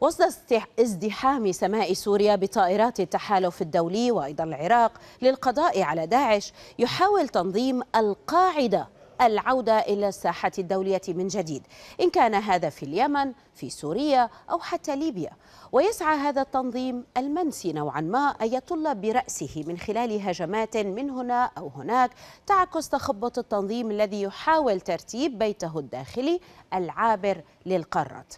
وسط ازدحام سماء سوريا بطائرات التحالف الدولي وأيضا العراق للقضاء على داعش يحاول تنظيم القاعدة العودة إلى الساحة الدولية من جديد. إن كان هذا في اليمن في سوريا أو حتى ليبيا. ويسعى هذا التنظيم المنسي نوعا ما أن يطل برأسه من خلال هجمات من هنا أو هناك تعكس تخبط التنظيم الذي يحاول ترتيب بيته الداخلي العابر للقارات.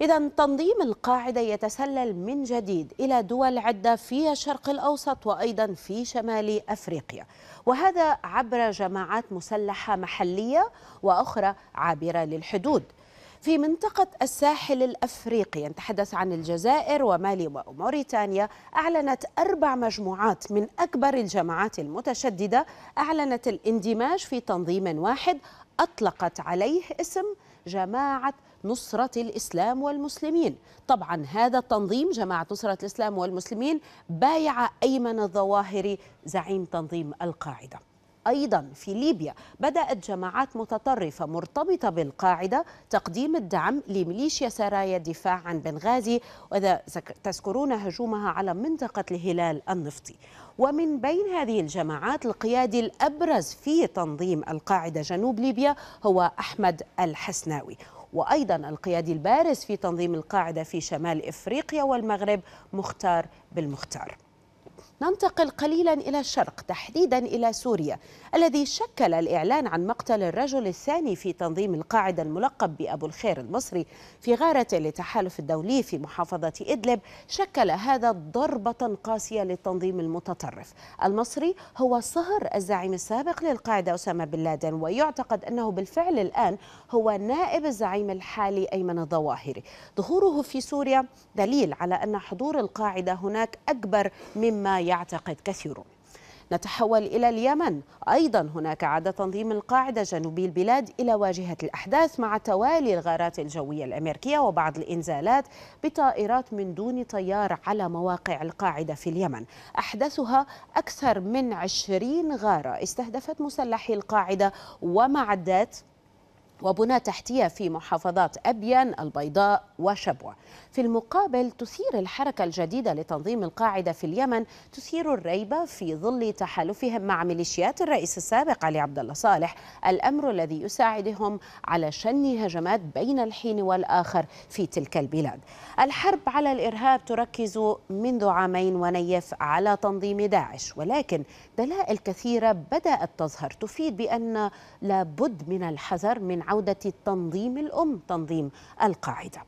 إذا تنظيم القاعدة يتسلل من جديد إلى دول عدة في الشرق الأوسط وأيضا في شمال أفريقيا. وهذا عبر جماعات مسلحة محلية وأخرى عابرة للحدود. في منطقة الساحل الأفريقي نتحدث عن الجزائر ومالي وموريتانيا. أعلنت أربع مجموعات من أكبر الجماعات المتشددة. أعلنت الاندماج في تنظيم واحد أطلقت عليه اسم جماعة نصرة الإسلام والمسلمين. طبعا هذا التنظيم جماعة نصرة الإسلام والمسلمين بايع أيمن الظواهري زعيم تنظيم القاعدة. أيضا في ليبيا بدأت جماعات متطرفة مرتبطة بالقاعدة تقديم الدعم لميليشيا سرايا الدفاع عن بنغازي وإذا تذكرون هجومها على منطقة الهلال النفطي. ومن بين هذه الجماعات القيادي الأبرز في تنظيم القاعدة جنوب ليبيا هو أحمد الحسناوي. وأيضا القيادي البارز في تنظيم القاعدة في شمال إفريقيا والمغرب مختار بالمختار. ننتقل قليلا إلى الشرق تحديدا إلى سوريا الذي شكل الإعلان عن مقتل الرجل الثاني في تنظيم القاعدة الملقب بأبو الخير المصري في غارة للتحالف الدولي في محافظة إدلب. شكل هذا ضربة قاسية للتنظيم المتطرف. المصري هو صهر الزعيم السابق للقاعدة أسامة بن لادن ويعتقد أنه بالفعل الآن هو نائب الزعيم الحالي أيمن الظواهري. ظهوره في سوريا دليل على أن حضور القاعدة هناك أكبر مما يعتقد كثيرون نتحول إلى اليمن. أيضا هناك عاد تنظيم القاعدة جنوبي البلاد إلى واجهة الأحداث مع توالي الغارات الجوية الأمريكية وبعض الإنزالات بطائرات من دون طيار على مواقع القاعدة في اليمن. أحدثها أكثر من عشرين غارة استهدفت مسلحي القاعدة ومعدات وبنى تحتية في محافظات أبين البيضاء وشبوة. في المقابل تثير الحركة الجديدة لتنظيم القاعدة في اليمن تثير الريبة في ظل تحالفهم مع ميليشيات الرئيس السابق علي عبد الله صالح. الأمر الذي يساعدهم على شن هجمات بين الحين والآخر في تلك البلاد. الحرب على الإرهاب تركز منذ عامين ونيف على تنظيم داعش ولكن دلائل كثيرة بدأت تظهر تفيد بأن لابد من الحذر من عودة تنظيم الأم تنظيم القاعدة.